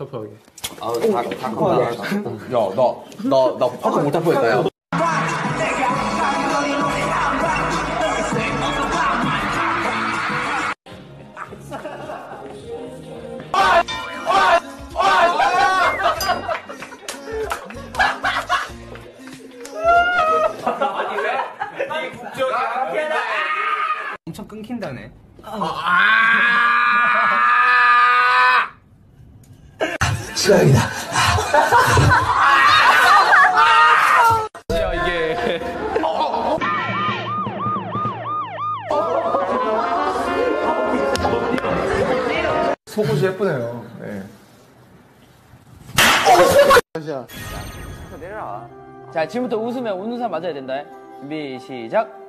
터프하게. 야나 나나 파크 못할 뻔했다 야. 엄청 끊긴다네. 야 이게 속옷이 예쁘네요. 네. 자, 지금부터 웃으면 웃는 사람 맞아야 된다. 준비, 시작.